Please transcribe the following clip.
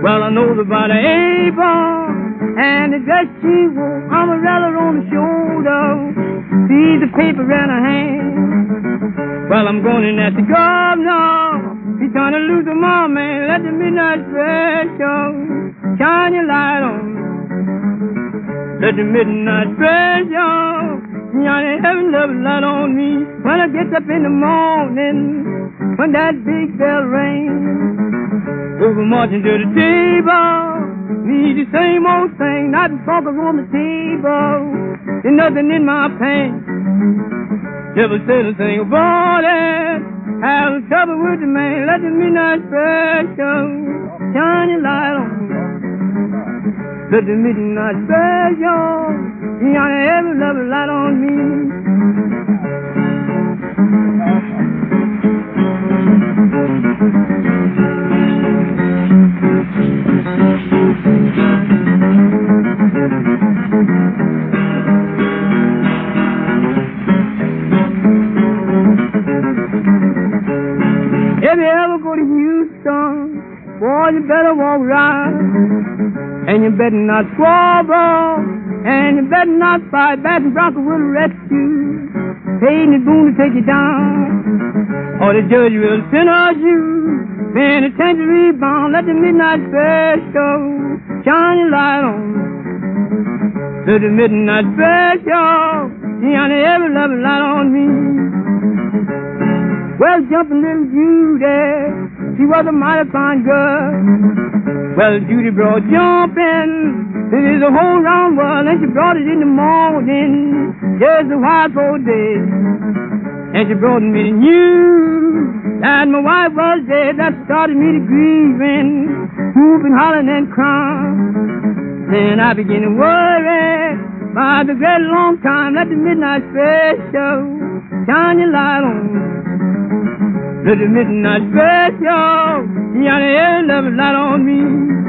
Well, I know about the apron and the dress she wore, umbrella on the shoulder, see the paper in her hand. Well, I'm going in at the governor. He's trying to lose the man. Let the midnight special shine your light on. Let the midnight special shine heaven love light on me. When I get up in the morning, when that big bell rings, over marching to the table. Need the same old thing, not the funk on the table. There's nothing in my pants. Never said a thing about it. Have trouble with the man, let the midnight special shine your light on me. Let the midnight special shine every love light on me. Houston, boy, you better walk right. And you better not squabble. And you better not fight. Bason and Brock will arrest you. Payton and Boone to take you down. Or the judge will sentence you. Penitentiary bound. Let the midnight special shine your light on. Let the midnight special shine every loving light on me. Well, jumping little Judy, she was a mighty fine girl. Well, Judy brought jumping, it is a whole round world, and she brought it in the morning, just a while for day. And she brought me the news that my wife was dead, that started me to grieving, whooping, hollering, and crying. Then I began to worry about the great long time, let the midnight special shine your light on Let the midnight special every love light on me.